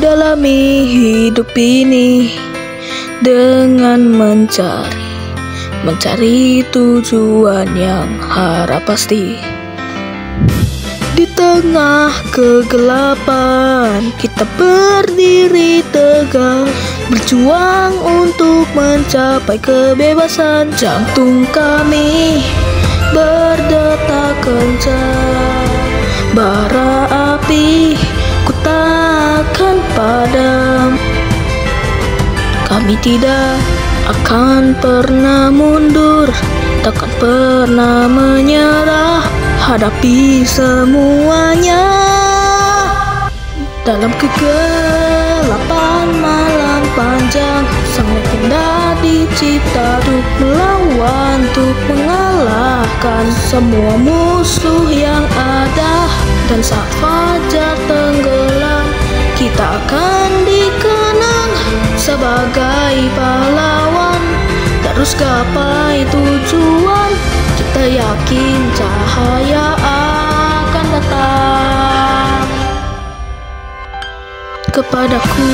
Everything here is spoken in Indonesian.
jalani hidup ini dengan mencari mencari tujuan yang harap pasti. Di tengah kegelapan kita berdiri tegak Berjuang untuk mencapai kebebasan Jantung kami berdetak kencang Bara api Kami tidak akan pernah mundur Takkan pernah menyerah hadapi semuanya. Dalam kegelapan malam panjang Sang legenda dicipta untuk melawan Untuk mengalahkan semua musuh yang ada. Dan saat fajar tenggelam Kita akan dikenang sebagai pahlawan. Terus gapai tujuan Kita yakin cahaya akan datang Kepadaku